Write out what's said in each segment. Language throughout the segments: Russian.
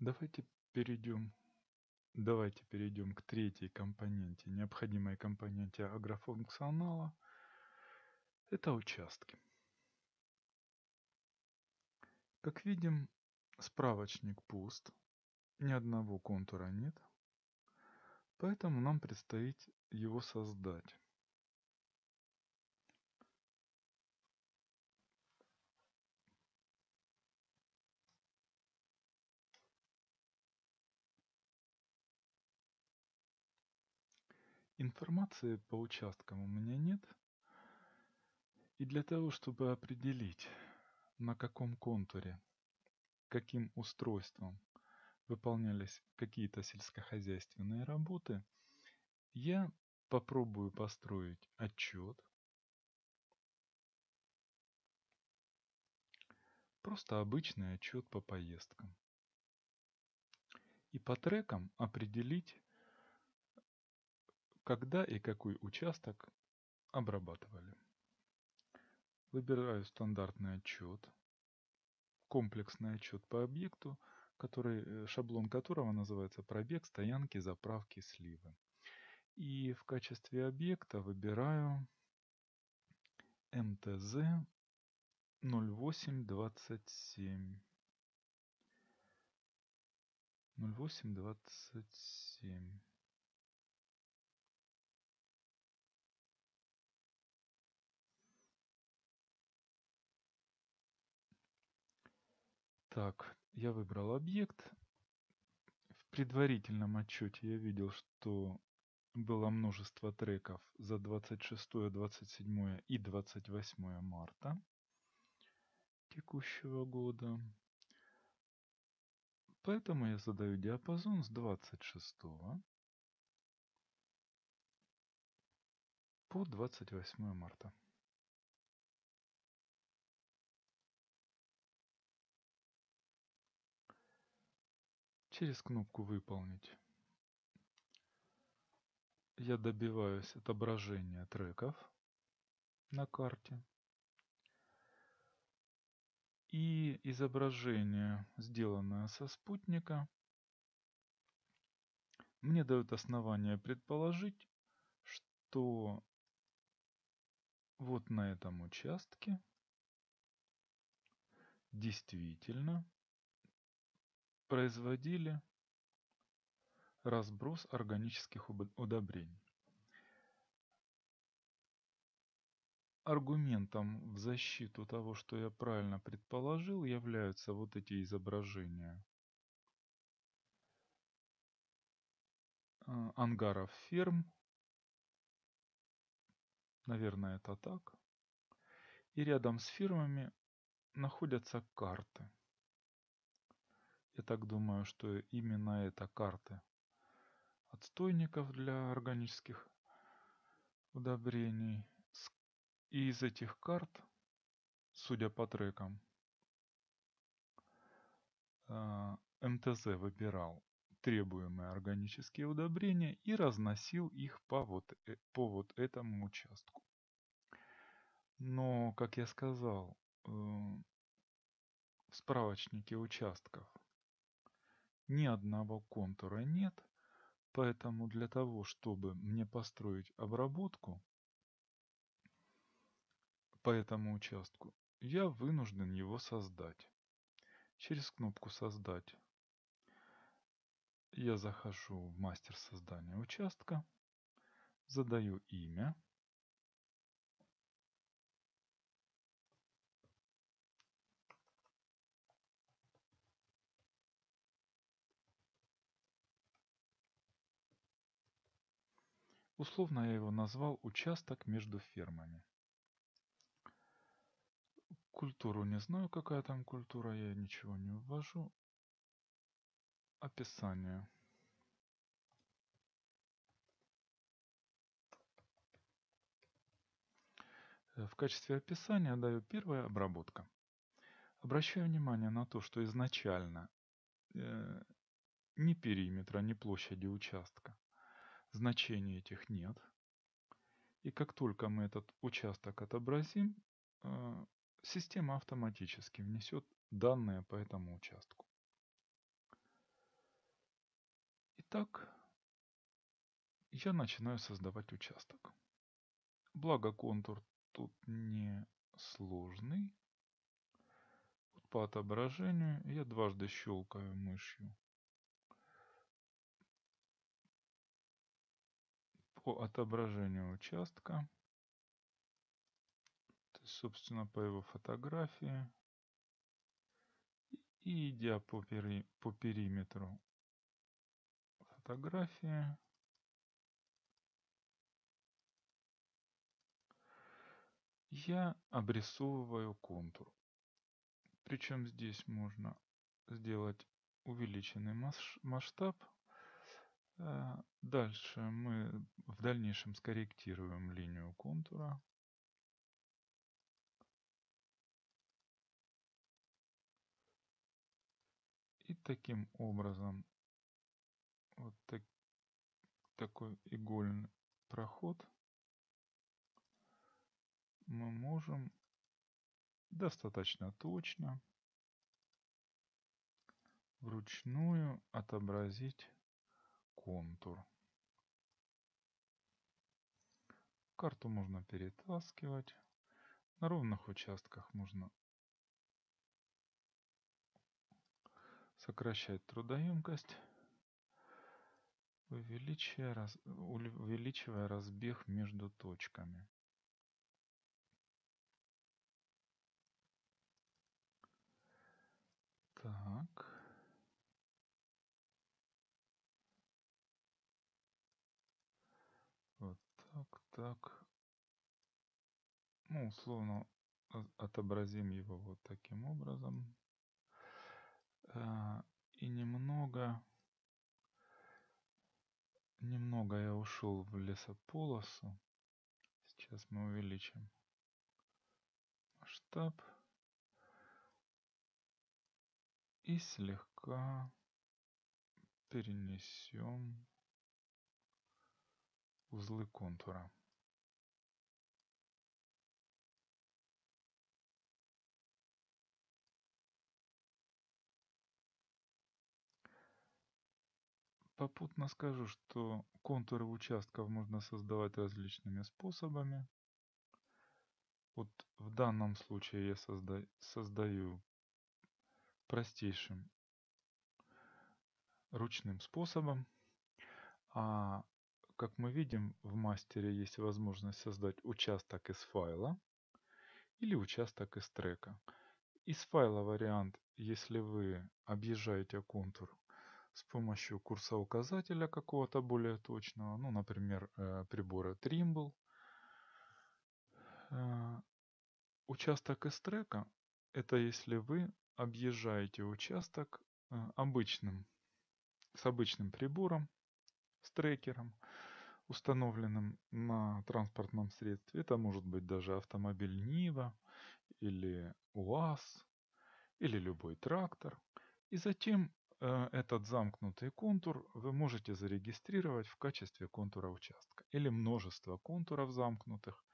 Давайте перейдем, давайте перейдем к третьей компоненте, необходимой компоненте агрофункционала. Это участки. Как видим, справочник пуст, ни одного контура нет, поэтому нам предстоит его создать. Информации по участкам у меня нет. И для того, чтобы определить, на каком контуре, каким устройством выполнялись какие-то сельскохозяйственные работы, я попробую построить отчет. Просто обычный отчет по поездкам. И по трекам определить когда и какой участок обрабатывали. Выбираю стандартный отчет, комплексный отчет по объекту, который, э, шаблон которого называется пробег стоянки, заправки, сливы. И в качестве объекта выбираю МТЗ 0827. 0827. Так, я выбрал объект. В предварительном отчете я видел, что было множество треков за 26, 27 и 28 марта текущего года. Поэтому я задаю диапазон с 26 по 28 марта. Через кнопку «Выполнить» я добиваюсь отображения треков на карте. И изображение, сделанное со спутника, мне дают основание предположить, что вот на этом участке действительно производили разброс органических удобрений. Аргументом в защиту того, что я правильно предположил, являются вот эти изображения а, ангаров ферм. Наверное, это так. И рядом с фирмами находятся карты. Я так думаю, что именно это карты отстойников для органических удобрений. И из этих карт, судя по трекам, МТЗ выбирал требуемые органические удобрения и разносил их по вот, э, по вот этому участку. Но, как я сказал, э, в справочнике участков ни одного контура нет, поэтому для того, чтобы мне построить обработку по этому участку, я вынужден его создать. Через кнопку «Создать» я захожу в мастер создания участка, задаю имя, Условно я его назвал участок между фермами. Культуру не знаю, какая там культура, я ничего не ввожу. Описание. В качестве описания даю первая обработка. Обращаю внимание на то, что изначально э, ни периметра, ни площади участка значений этих нет. И как только мы этот участок отобразим, э, система автоматически внесет данные по этому участку. Итак, я начинаю создавать участок. Благо контур тут не сложный. По отображению я дважды щелкаю мышью по отображению участка. То есть, собственно, по его фотографии. И идя по, пери, по периметру фотографии, я обрисовываю контур. Причем здесь можно сделать увеличенный масштаб. Дальше мы в дальнейшем скорректируем линию контура. И таким образом вот так, такой игольный проход мы можем достаточно точно вручную отобразить контур. Карту можно перетаскивать. На ровных участках можно сокращать трудоемкость, увеличивая, увеличивая разбег между точками. Так. Вот так. Ну, условно отобразим его вот таким образом. А, и немного, немного я ушел в лесополосу. Сейчас мы увеличим масштаб. и слегка перенесем узлы контура. Попутно скажу, что контуры участков можно создавать различными способами. Вот в данном случае я созда создаю простейшим ручным способом. А как мы видим, в мастере есть возможность создать участок из файла или участок из трека. Из файла вариант, если вы объезжаете контур с помощью курса указателя какого-то более точного, ну, например, э, прибора Trimble. Э, участок из трека – это если вы объезжаете участок э, обычным, с обычным прибором, с трекером, установленным на транспортном средстве. Это может быть даже автомобиль Нива или УАЗ или любой трактор. И затем этот замкнутый контур вы можете зарегистрировать в качестве контура участка или множество контуров замкнутых,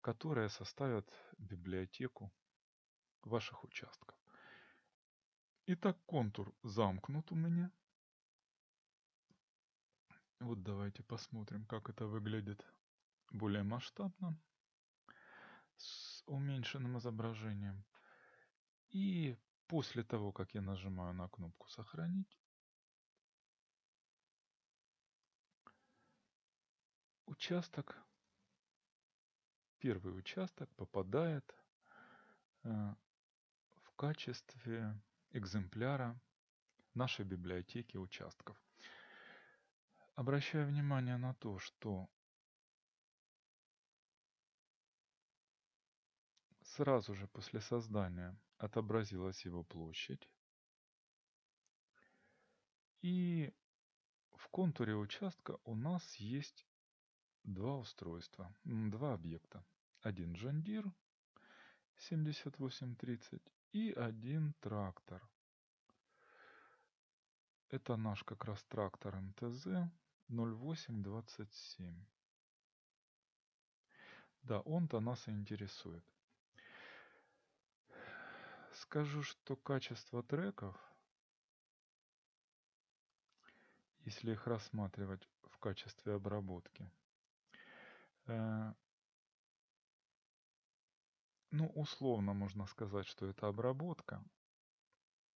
которые составят библиотеку ваших участков. Итак, контур замкнут у меня. Вот давайте посмотрим, как это выглядит более масштабно с уменьшенным изображением. И после того, как я нажимаю на кнопку «Сохранить», участок, первый участок попадает э, в качестве экземпляра нашей библиотеки участков. Обращаю внимание на то, что сразу же после создания отобразилась его площадь. И в контуре участка у нас есть два устройства, два объекта. Один Deere 7830 и один трактор. Это наш как раз трактор МТЗ 0827. Да, он-то нас и интересует. Скажу, что качество треков если их рассматривать в качестве обработки. Э, ну, условно можно сказать, что это обработка.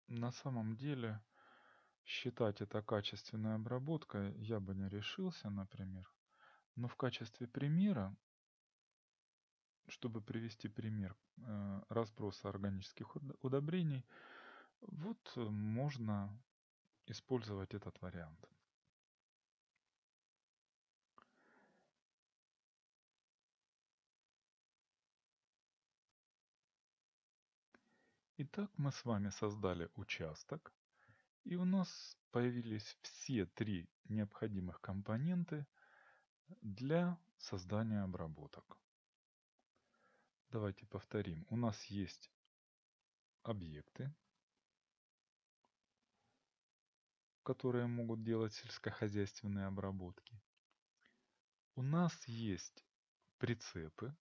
На самом деле считать это качественной обработкой я бы не решился, например. Но в качестве примера, чтобы привести пример э, разброса органических удобрений, вот можно использовать этот вариант. Итак, мы с вами создали участок, и у нас появились все три необходимых компоненты для создания обработок. Давайте повторим. У нас есть объекты, которые могут делать сельскохозяйственные обработки. У нас есть прицепы,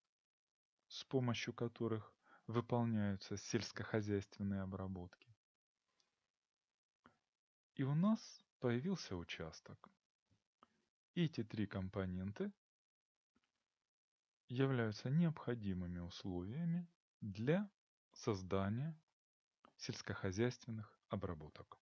с помощью которых выполняются сельскохозяйственные обработки. И у нас появился участок. Эти три компоненты являются необходимыми условиями для создания сельскохозяйственных обработок.